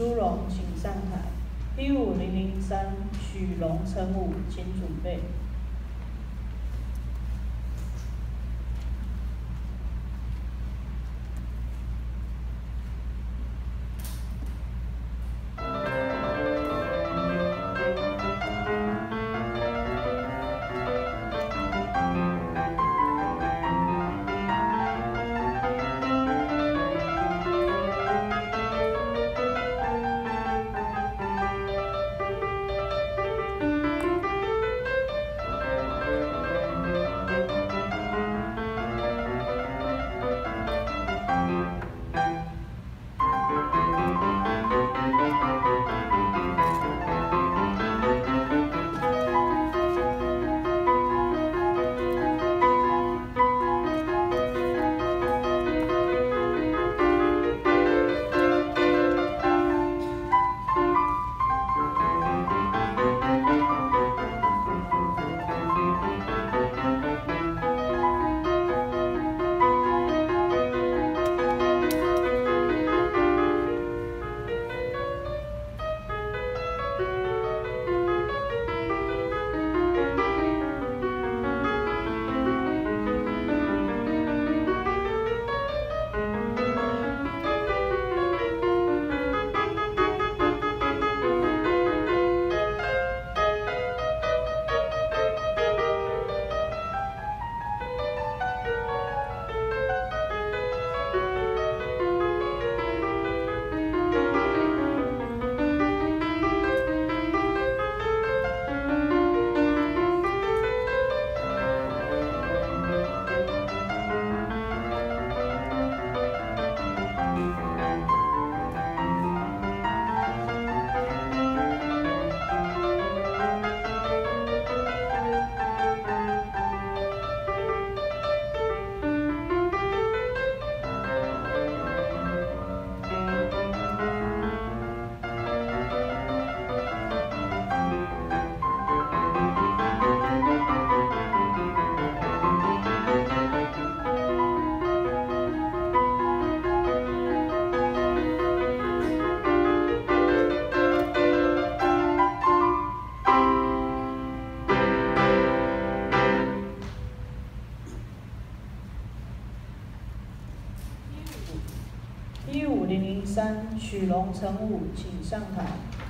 一五零零二许淑荣，请上台。一五零零三许龙陈武，请准备。陈武，请上台。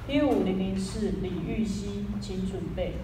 一五零零四李玉溪，请准备。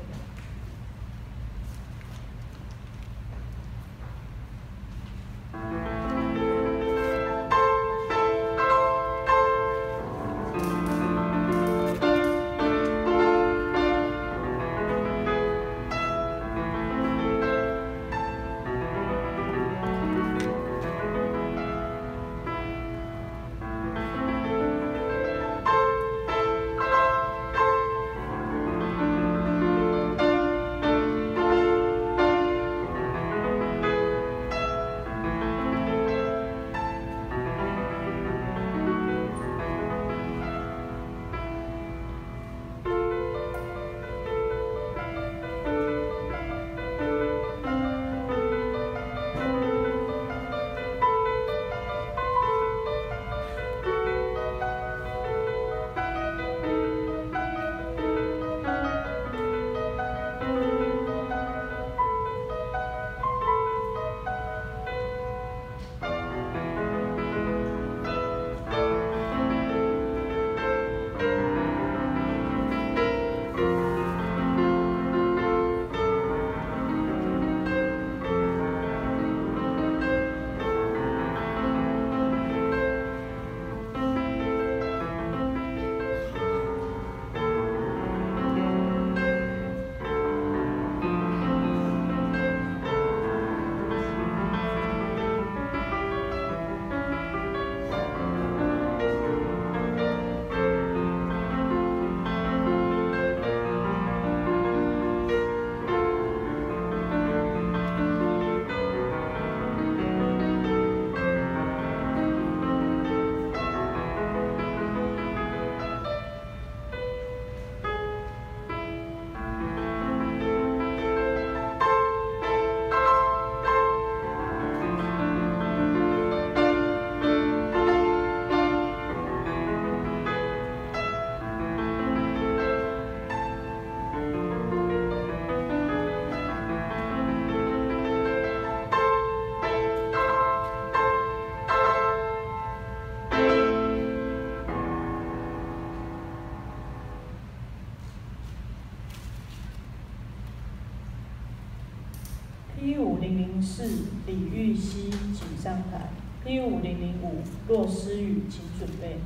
四李玉溪请上台。一五零零五若思雨请准备。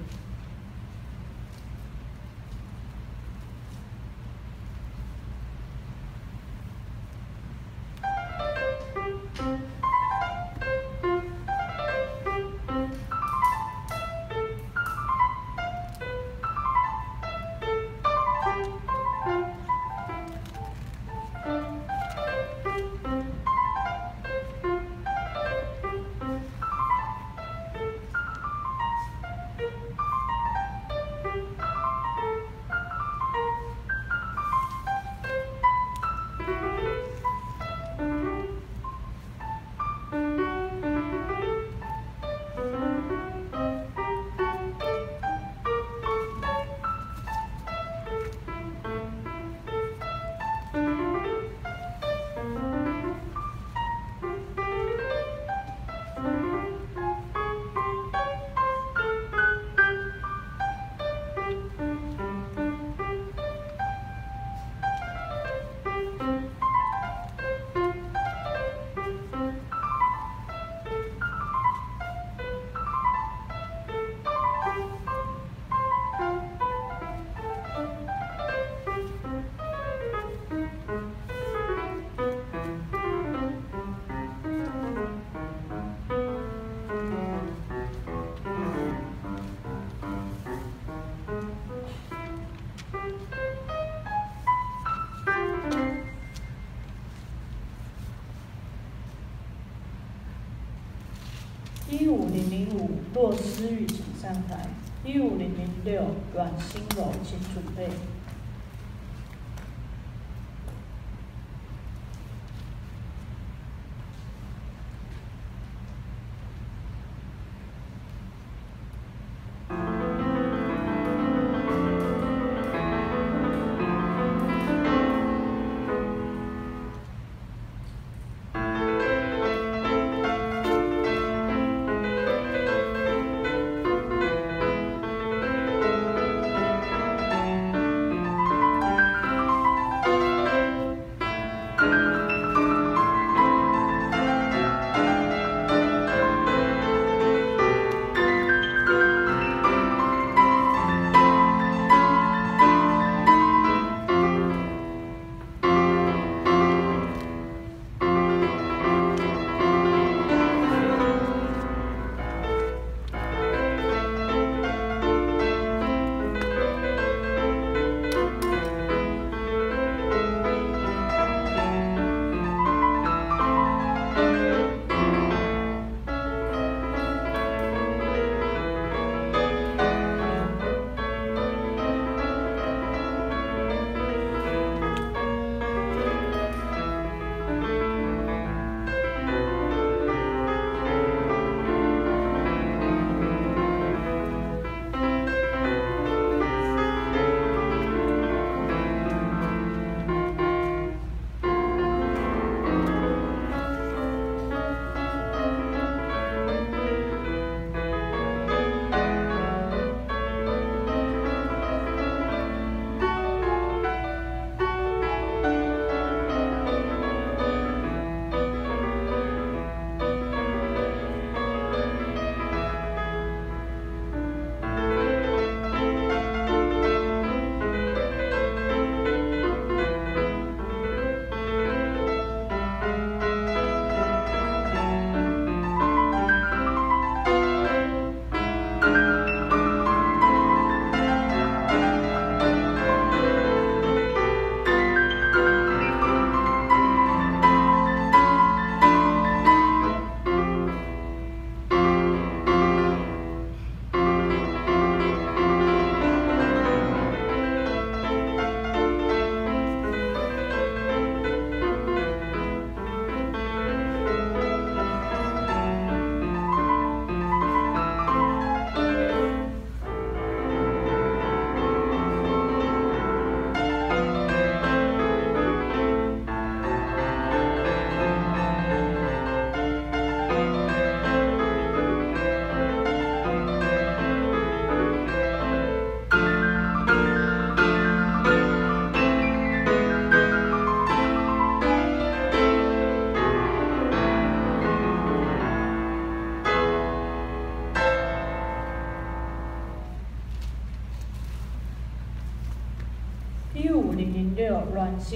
零五，骆思雨，请上台。一五零零六，阮新柔，请准备。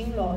六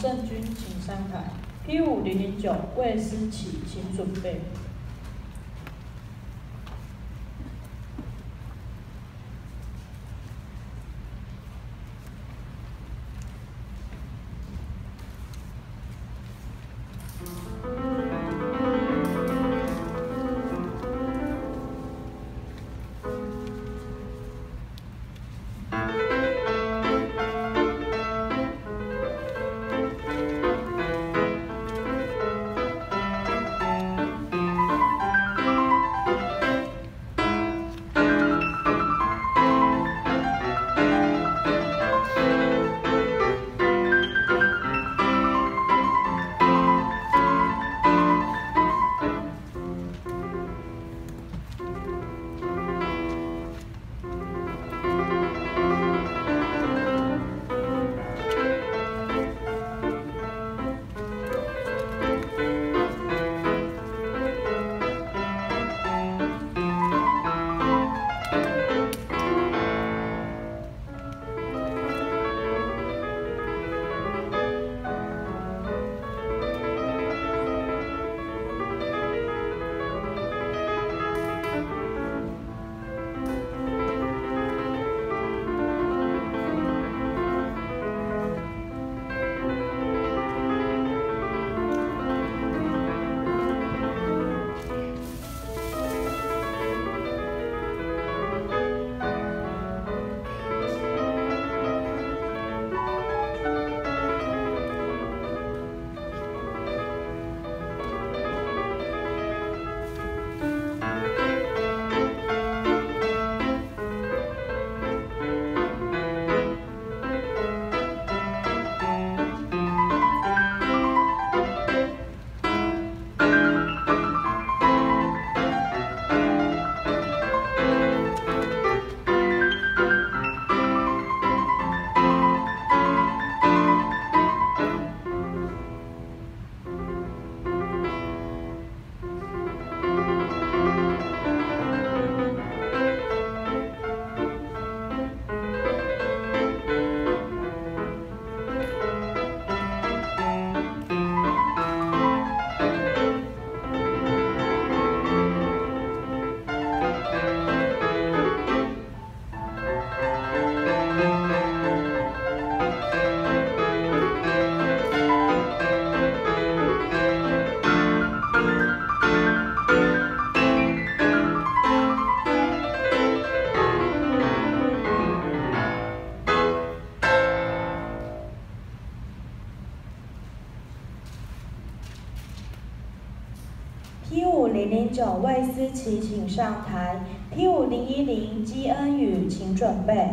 圣君，请上台。P 五零零九魏思琪，请准备。请上台。P 五零一零基恩宇，请准备。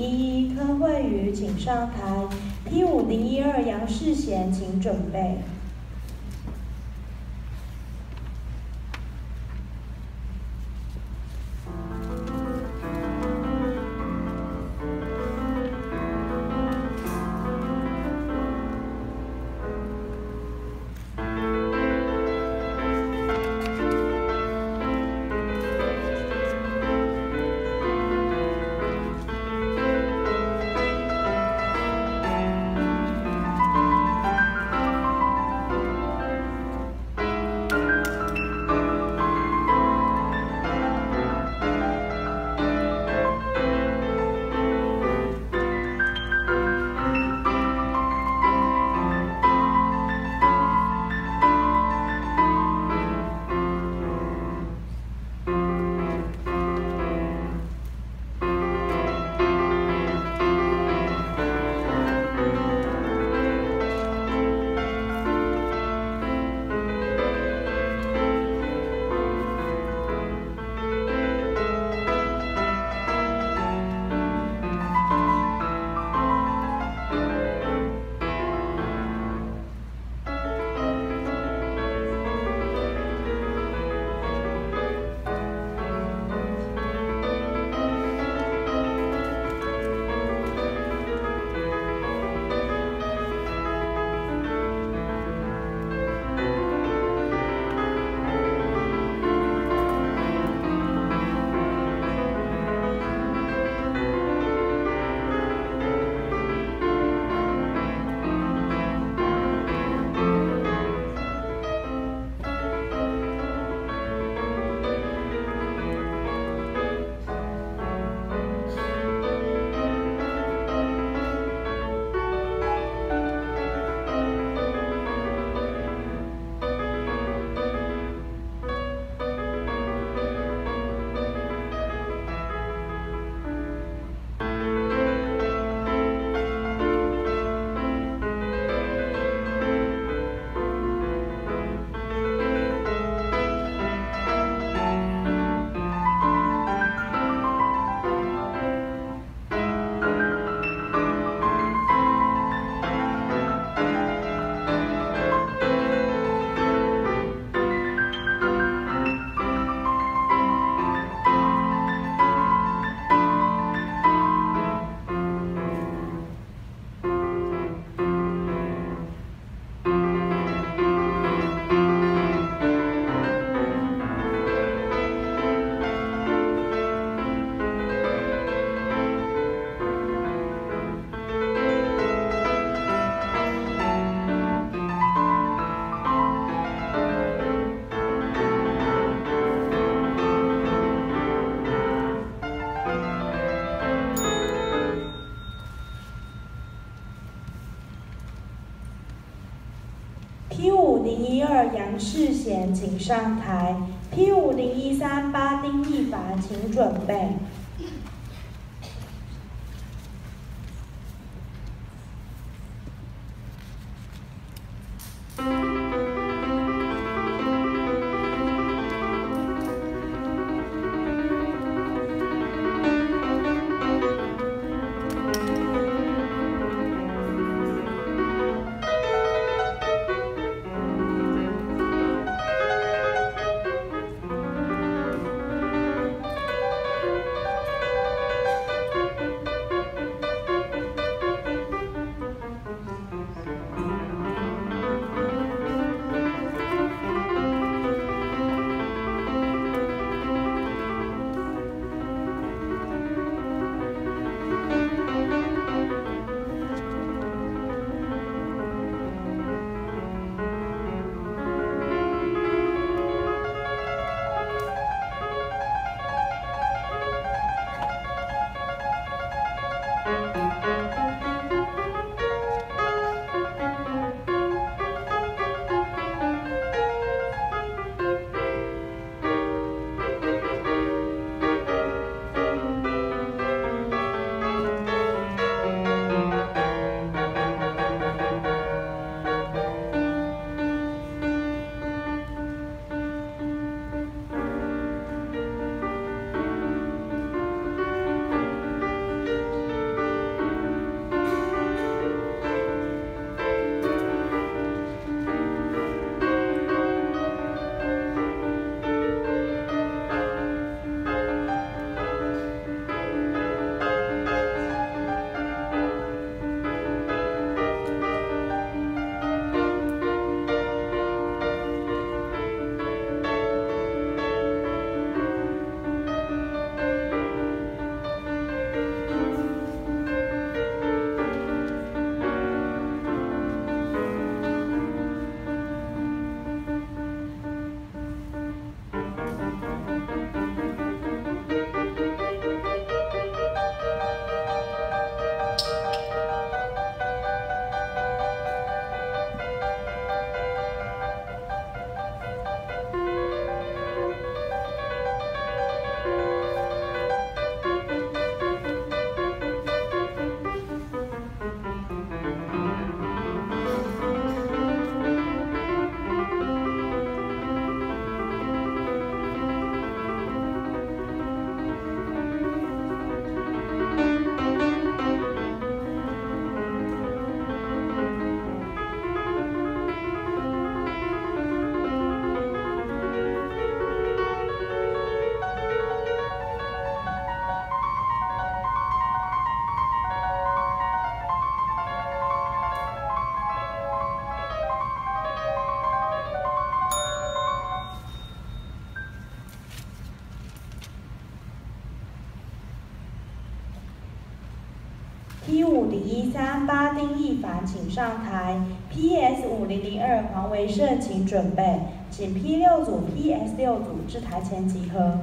一一柯慧宇，请上台。P 五零一二杨世贤，请准备。前，请上台。P 五零一三八丁一凡，请准备。三八丁一凡，请上台。PS 五零零二黄维胜，请准备。请 P 六组、PS 六组至台前集合。